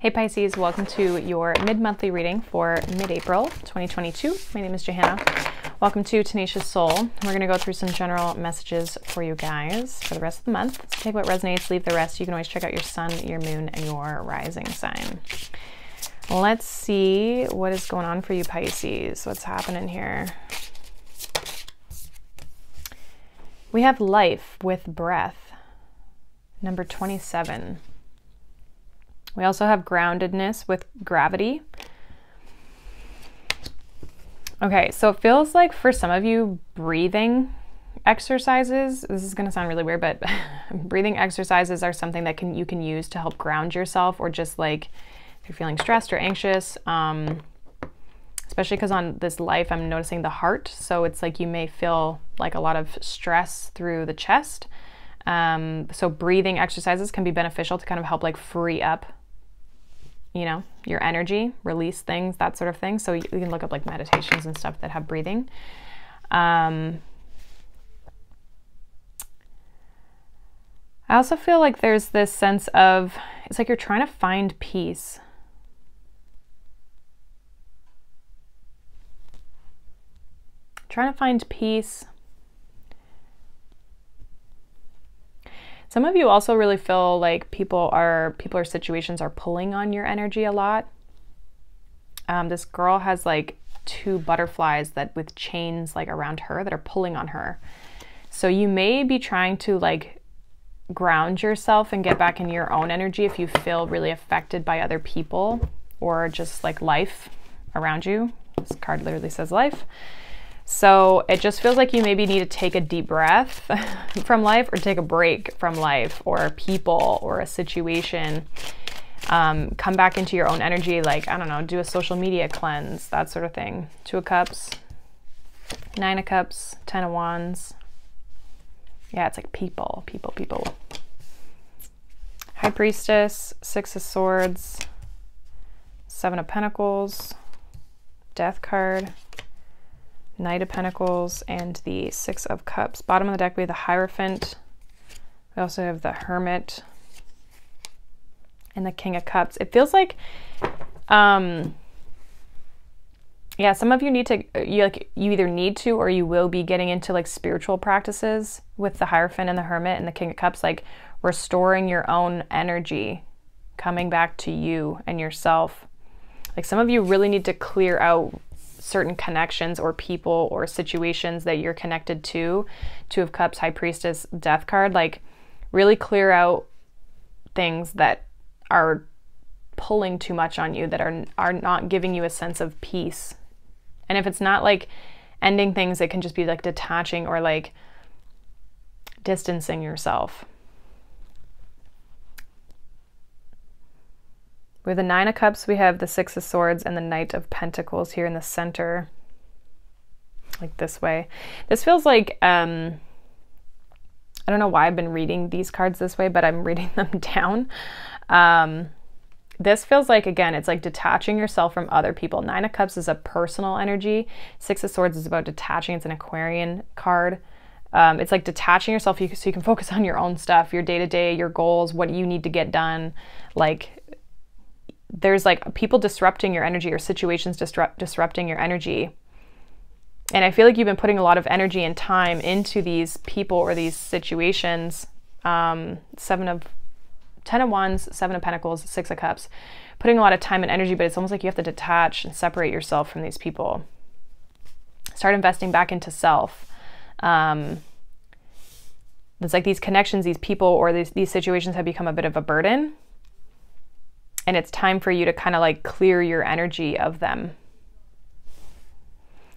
Hey Pisces, welcome to your mid monthly reading for mid April 2022. My name is Johanna. Welcome to Tenacious Soul. We're going to go through some general messages for you guys for the rest of the month. So take what resonates, leave the rest. You can always check out your sun, your moon, and your rising sign. Let's see what is going on for you, Pisces. What's happening here? We have life with breath, number 27. We also have groundedness with gravity. Okay, so it feels like for some of you, breathing exercises, this is going to sound really weird, but breathing exercises are something that can you can use to help ground yourself or just like if you're feeling stressed or anxious, um, especially because on this life I'm noticing the heart. So it's like you may feel like a lot of stress through the chest. Um, so breathing exercises can be beneficial to kind of help like free up you know, your energy, release things, that sort of thing. So you, can look up like meditations and stuff that have breathing. Um, I also feel like there's this sense of it's like you're trying to find peace. Trying to find peace Some of you also really feel like people are people or situations are pulling on your energy a lot. Um, this girl has like two butterflies that with chains like around her that are pulling on her. So you may be trying to like ground yourself and get back in your own energy if you feel really affected by other people or just like life around you. This card literally says life. So it just feels like you maybe need to take a deep breath from life or take a break from life or people or a situation. Um, come back into your own energy, like, I don't know, do a social media cleanse, that sort of thing. Two of Cups, Nine of Cups, Ten of Wands. Yeah, it's like people, people, people. High Priestess, Six of Swords, Seven of Pentacles, Death card. Knight of Pentacles, and the Six of Cups. Bottom of the deck, we have the Hierophant. We also have the Hermit and the King of Cups. It feels like, um, yeah, some of you need to, you like, you either need to or you will be getting into like spiritual practices with the Hierophant and the Hermit and the King of Cups, like restoring your own energy, coming back to you and yourself. Like some of you really need to clear out certain connections or people or situations that you're connected to. Two of Cups, High Priestess, Death card. Like, really clear out things that are pulling too much on you, that are, are not giving you a sense of peace. And if it's not like ending things, it can just be like detaching or like distancing yourself. With the Nine of Cups, we have the Six of Swords and the Knight of Pentacles here in the center, like this way. This feels like, um, I don't know why I've been reading these cards this way, but I'm reading them down. Um, this feels like, again, it's like detaching yourself from other people. Nine of Cups is a personal energy. Six of Swords is about detaching. It's an Aquarian card. Um, it's like detaching yourself so you can focus on your own stuff, your day to day, your goals, what you need to get done. Like there's like people disrupting your energy or situations disrupt, disrupting your energy. And I feel like you've been putting a lot of energy and time into these people or these situations. Um, seven of, ten of wands, seven of pentacles, six of cups, putting a lot of time and energy, but it's almost like you have to detach and separate yourself from these people. Start investing back into self. Um, it's like these connections, these people, or these, these situations have become a bit of a burden and it's time for you to kind of like clear your energy of them.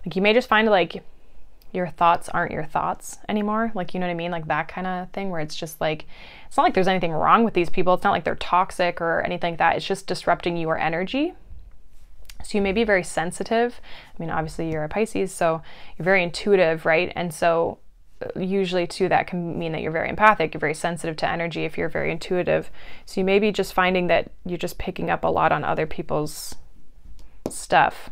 Like you may just find like your thoughts aren't your thoughts anymore. Like, you know what I mean? Like that kind of thing where it's just like, it's not like there's anything wrong with these people. It's not like they're toxic or anything like that. It's just disrupting your energy. So you may be very sensitive. I mean, obviously you're a Pisces, so you're very intuitive, right? And so usually too that can mean that you're very empathic you're very sensitive to energy if you're very intuitive. So you may be just finding that you're just picking up a lot on other people's stuff.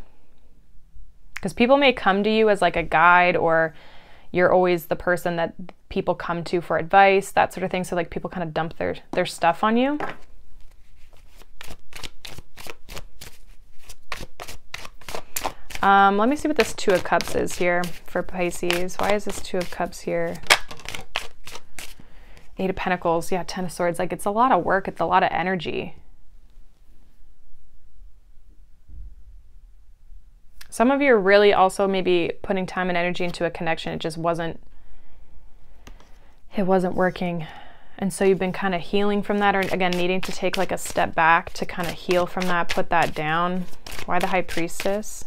Because people may come to you as like a guide or you're always the person that people come to for advice that sort of thing. So like people kind of dump their their stuff on you Um, let me see what this Two of Cups is here for Pisces. Why is this Two of Cups here? Eight of Pentacles. Yeah, Ten of Swords. Like, it's a lot of work. It's a lot of energy. Some of you are really also maybe putting time and energy into a connection. It just wasn't, it wasn't working. And so you've been kind of healing from that, or again, needing to take like a step back to kind of heal from that, put that down. Why the High Priestess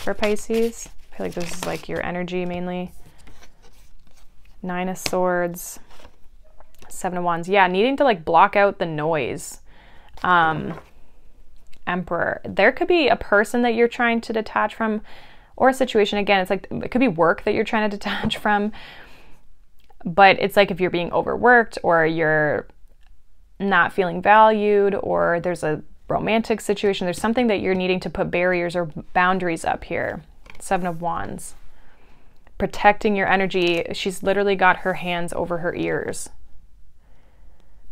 for Pisces? I feel like this is like your energy mainly. Nine of Swords, Seven of Wands. Yeah, needing to like block out the noise. Um, Emperor. There could be a person that you're trying to detach from, or a situation. Again, it's like it could be work that you're trying to detach from but it's like if you're being overworked or you're not feeling valued or there's a romantic situation, there's something that you're needing to put barriers or boundaries up here. Seven of Wands. Protecting your energy. She's literally got her hands over her ears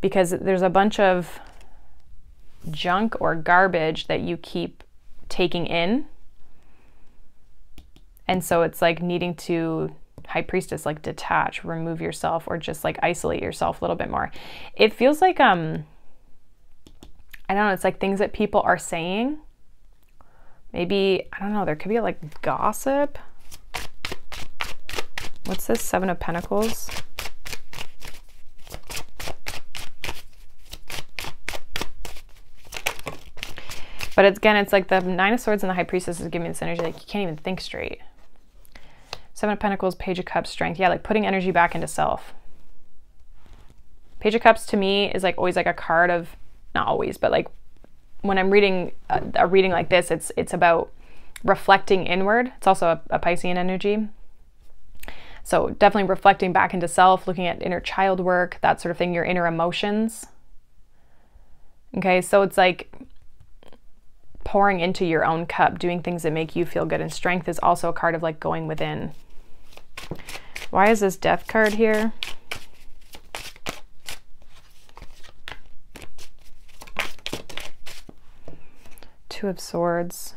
because there's a bunch of junk or garbage that you keep taking in. And so it's like needing to high priestess like detach remove yourself or just like isolate yourself a little bit more it feels like um i don't know it's like things that people are saying maybe i don't know there could be like gossip what's this seven of pentacles But it's, again, it's like the Nine of Swords and the High Priestess is giving me this energy like you can't even think straight. Seven of Pentacles, Page of Cups, Strength. Yeah, like putting energy back into self. Page of Cups to me is like always like a card of, not always, but like when I'm reading a, a reading like this, it's it's about reflecting inward. It's also a, a Piscean energy. So definitely reflecting back into self, looking at inner child work, that sort of thing, your inner emotions. Okay, so it's like pouring into your own cup, doing things that make you feel good. And strength is also a card of like going within. Why is this death card here? Two of Swords.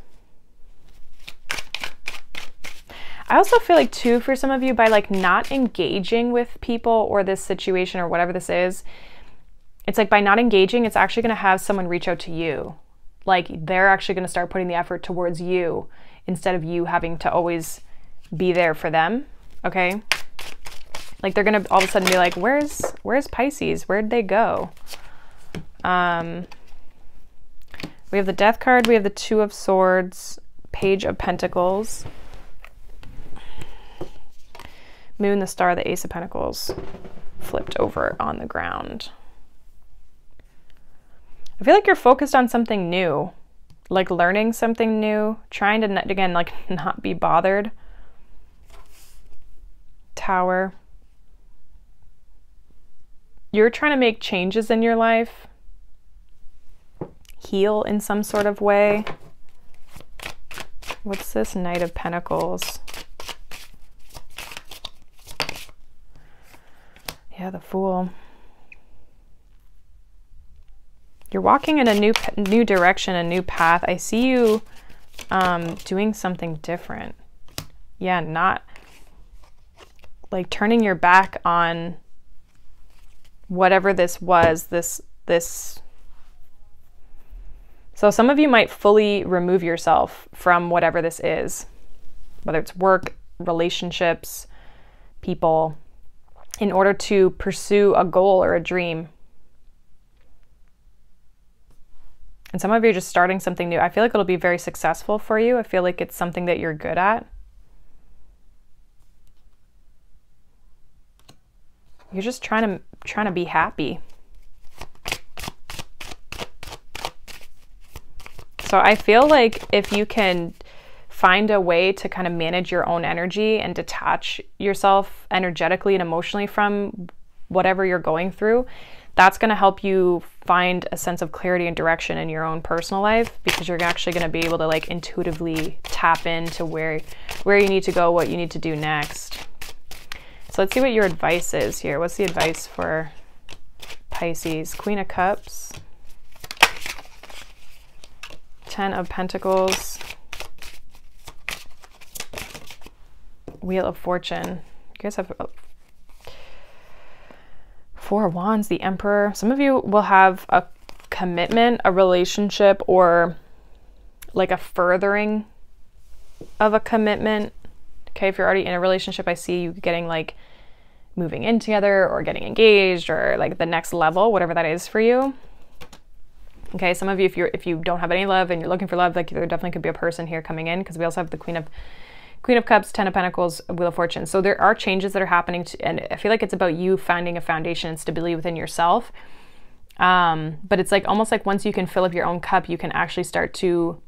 I also feel like too, for some of you, by like not engaging with people or this situation or whatever this is, it's like by not engaging, it's actually going to have someone reach out to you. Like they're actually going to start putting the effort towards you instead of you having to always be there for them okay? Like they're gonna all of a sudden be like, where's where's Pisces? Where'd they go? Um, we have the Death card, we have the Two of Swords, Page of Pentacles, Moon, the Star, the Ace of Pentacles, flipped over on the ground. I feel like you're focused on something new, like learning something new, trying to, again, like not be bothered tower. You're trying to make changes in your life, heal in some sort of way. What's this Knight of Pentacles? Yeah, the Fool. You're walking in a new new direction, a new path. I see you um, doing something different. Yeah, not like turning your back on whatever this was, this this so some of you might fully remove yourself from whatever this is, whether it's work, relationships, people, in order to pursue a goal or a dream. And some of you are just starting something new. I feel like it'll be very successful for you. I feel like it's something that you're good at. You're just trying to trying to be happy. So I feel like if you can find a way to kind of manage your own energy and detach yourself energetically and emotionally from whatever you're going through, that's going to help you find a sense of clarity and direction in your own personal life because you're actually going to be able to like intuitively tap into where where you need to go, what you need to do next. So let's see what your advice is here. What's the advice for Pisces? Queen of Cups, Ten of Pentacles, Wheel of Fortune. You guys have oh. Four of Wands, the Emperor. Some of you will have a commitment, a relationship, or like a furthering of a commitment. Okay, if you're already in a relationship, I see you getting like moving in together or getting engaged or like the next level, whatever that is for you. Okay, some of you, if you're if you don't have any love and you're looking for love, like there definitely could be a person here coming in because we also have the Queen of Queen of Cups, Ten of Pentacles, Wheel of Fortune. So there are changes that are happening, to, and I feel like it's about you finding a foundation and stability within yourself. Um, but it's like almost like once you can fill up your own cup, you can actually start to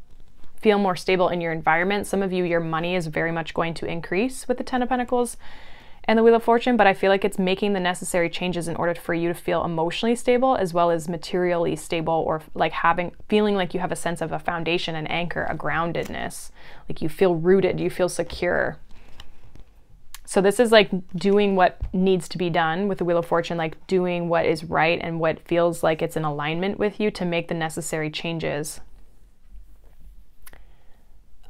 feel more stable in your environment. Some of you, your money is very much going to increase with the Ten of Pentacles and the Wheel of Fortune, but I feel like it's making the necessary changes in order for you to feel emotionally stable as well as materially stable or like having feeling like you have a sense of a foundation, an anchor, a groundedness. Like you feel rooted, you feel secure. So this is like doing what needs to be done with the Wheel of Fortune, like doing what is right and what feels like it's in alignment with you to make the necessary changes.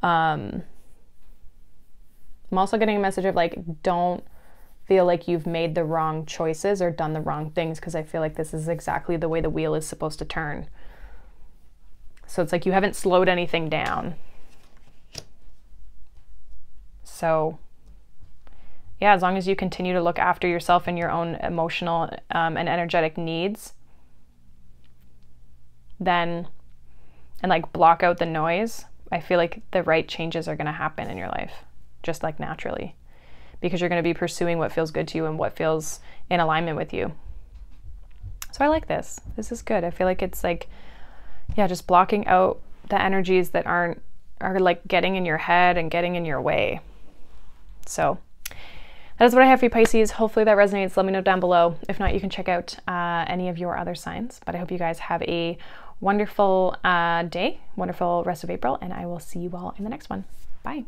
Um, I'm also getting a message of like, don't feel like you've made the wrong choices or done the wrong things because I feel like this is exactly the way the wheel is supposed to turn. So it's like you haven't slowed anything down. So, yeah, as long as you continue to look after yourself and your own emotional um, and energetic needs, then, and like block out the noise, I feel like the right changes are going to happen in your life, just like naturally because you're going to be pursuing what feels good to you and what feels in alignment with you. So I like this. This is good. I feel like it's like, yeah, just blocking out the energies that aren't, are like getting in your head and getting in your way. So that is what I have for you, Pisces. Hopefully that resonates. Let me know down below. If not, you can check out uh, any of your other signs. But I hope you guys have a wonderful uh, day, wonderful rest of April, and I will see you all in the next one. Bye.